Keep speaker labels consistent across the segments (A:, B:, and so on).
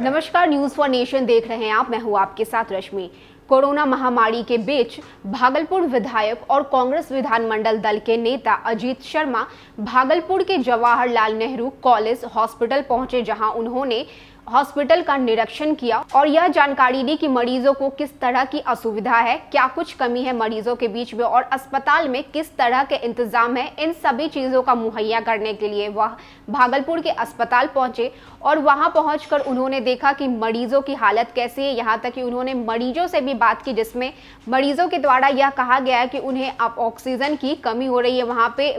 A: नमस्कार news for nation देख रहे हैं आप। मैं हूँ आपके साथ रश्मि। कोरोना महामारी के बीच भागलपुर विधायक और कांग्रेस विधानमंडल दल के नेता अजीत शर्मा, भागलपुर के जवाहरलाल नेहरू कॉलेज हॉस्पिटल पहुँचे, जहाँ उन्होंने हॉस्पिटल का निरीक्षण किया और यह जानकारी दी कि मरीजों को किस तरह की असुविधा है, क्या कुछ कमी है मरीजों के बीच में और अस्पताल में किस तरह के इंतज़ाम है, इन सभी चीज़ों का मुहैया करने के लिए वह भागलपुर के अस्पताल पहुँचे और वहाँ पहुंचकर उन्होंने देखा कि मरीजों की हालत कैसी है। यहाँ तक कि उन्होंने मरीजों से भी बात की, जिसमें मरीजों के द्वारा यह कहा गया कि उन्हें अब ऑक्सीजन की कमी हो रही है, वहाँ पे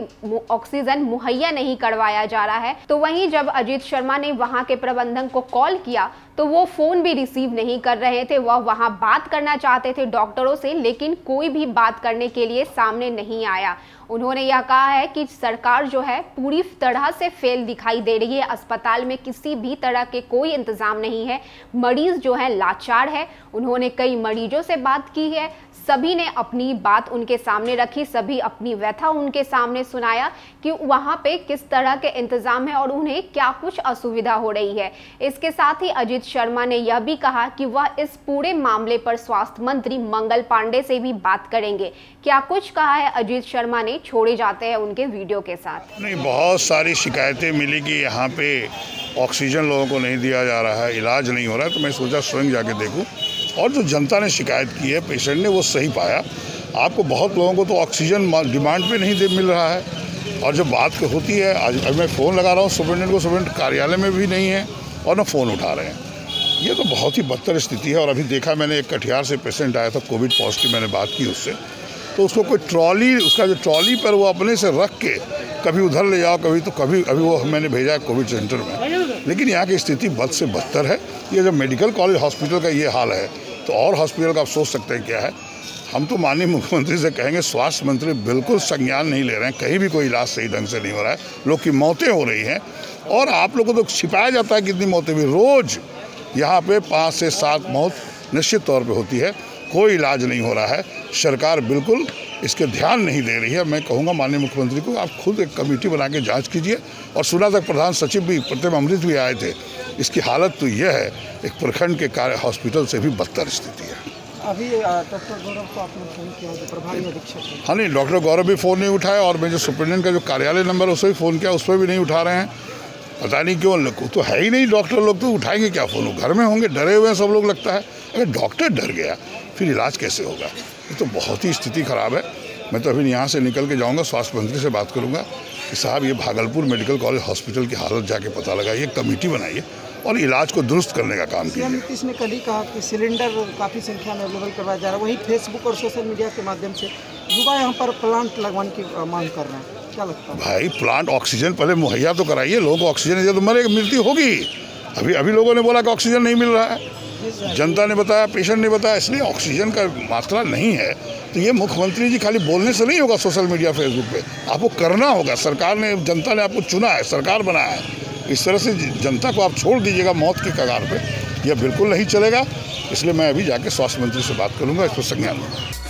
A: ऑक्सीजन मुहैया नहीं करवाया जा रहा है। तो वहीं जब अजीत शर्मा ने वहाँ के प्रबंधन को कॉल किया तो वो फ़ोन भी रिसीव नहीं कर रहे थे, वह वहाँ बात करना चाहते थे डॉक्टरों से, लेकिन कोई भी बात करने के लिए सामने नहीं आया। उन्होंने यह कहा है कि सरकार जो है पूरी तरह से फेल दिखाई दे रही है। अस्पताल में किसी भी तरह के कोई इंतज़ाम नहीं है। मरीज़ जो है, लाचार है। उन्होंने कई मरीजों से बात की है। सभी ने अपनी बात उनके सामने रखी, सभी अपनी व्यथा उनके सामने सुनाया कि वहाँ पे किस तरह के इंतज़ाम है और उन्हें क्या कुछ असुविधा हो रही है। इसके साथ ही अजित शर्मा ने यह भी कहा कि वह इस पूरे मामले पर स्वास्थ्य मंत्री मंगल पांडे से भी बात करेंगे। क्या कुछ कहा है अजीत शर्मा ने? छोड़े जाते हैं उनके वीडियो के साथ।
B: नहीं, बहुत सारी शिकायतें मिली कि यहाँ पे ऑक्सीजन लोगों को नहीं दिया जा रहा है, इलाज नहीं हो रहा है तो मैं सोचा स्वयं जाके देखूँ। और जो जनता ने शिकायत की है, पेशेंट ने, वो सही पाया। आपको बहुत लोगों को तो ऑक्सीजन डिमांड पे नहीं मिल रहा है। और जब बात होती है, आज मैं फ़ोन लगा रहा हूँ, सुप्रिटेंडेंट को, सुप्रिटेंडेंट कार्यालय में भी नहीं है और ना फ़ोन उठा रहे हैं। ये तो बहुत ही बदतर स्थिति है और अभी देखा मैंने एक कटिहार से पेशेंट आया था, कोविड पॉजिटिव मैंने बात की उससे। तो उसको कोई ट्रॉली, उसका जो ट्रॉली पर वो अपने से रख के कभी उधर ले जाओ कभी तो कभी, अभी वो मैंने भेजा है कोविड सेंटर में। लेकिन यहाँ की स्थिति बद से बदतर है। ये जब मेडिकल कॉलेज, हॉस्पिटल का ये हाल है तो और हॉस्पिटल का आप सोच सकते हैं क्या है। हम तो माननीय मुख्यमंत्री से कहेंगे, स्वास्थ्य मंत्री बिल्कुल संज्ञान नहीं ले रहे हैं, कहीं भी कोई इलाज सही ढंग से नहीं हो रहा है। लोग की मौतें हो रही हैं। और आप लोगों को तो छिपाया जाता है कितनी मौतें भी। रोज़ यहाँ पे पाँच से सात मौत निश्चित तौर पे होती है। कोई इलाज नहीं हो रहा है। सरकार बिल्कुल इसके ध्यान नहीं दे रही है। मैं कहूँगा माननीय मुख्यमंत्री को आप खुद एक कमेटी बना के जाँच कीजिए। और सुना तक प्रधान सचिव भी प्रतिम अमृत भी आए थे। इसकी हालत तो यह है एक प्रखंड के कार्य हॉस्पिटल से भी बदतर स्थिति है।
C: अभी डॉक्टर गौरव को आपने फ़ोन किया जो प्रभारी अधीक्षक
B: हाँ नहीं डॉक्टर गौरव भी फ़ोन नहीं उठाया और मैं जो सुप्रिटेंडेंट का जो कार्यालय नंबर है उसे भी फ़ोन किया उस पर भी नहीं उठा रहे हैं। पता नहीं क्यों तो है ही नहीं डॉक्टर लोग तो उठाएँगे क्या? फ़ोन घर में होंगे डरे हुए हैं सब लोग लगता है। अगर डॉक्टर डर गया फिर इलाज कैसे होगा? ये तो बहुत ही स्थिति ख़राब है। मैं तो अभी यहाँ से निकल के जाऊँगा स्वास्थ्य मंत्री से बात करूँगा कि साहब ये भागलपुर मेडिकल कॉलेज हॉस्पिटल की हालत जाके पता लगाइए कमेटी बनाइए और इलाज को दुरुस्त करने का काम किया
C: नीतीश ने कल ही कहा कि सिलेंडर काफ़ी संख्या में अवेलेबल करवाया जा रहा है। वही फेसबुक और सोशल मीडिया के माध्यम से युवा यहाँ पर प्लांट लगवाने की मांग कर रहे हैं। क्या लगता है?
B: भाई प्लांट ऑक्सीजन पहले मुहैया तो कराइए, लोगों को ऑक्सीजन तो मरे मृत्यु होगी। अभी अभी लोगों ने बोला कि ऑक्सीजन नहीं मिल रहा है। जनता ने बताया पेशेंट ने बताया, इसलिए ऑक्सीजन का मात्रा नहीं है। तो ये मुख्यमंत्री जी खाली बोलने से नहीं होगा सोशल मीडिया फेसबुक पे। आपको करना होगा, सरकार ने, जनता ने आपको चुना है, सरकार बनाया है। इस तरह से जनता को आप छोड़ दीजिएगा मौत के कगार पे। यह बिल्कुल नहीं चलेगा। इसलिए मैं अभी जाके स्वास्थ्य मंत्री से बात करूँगा, इस पर संज्ञान लूँगा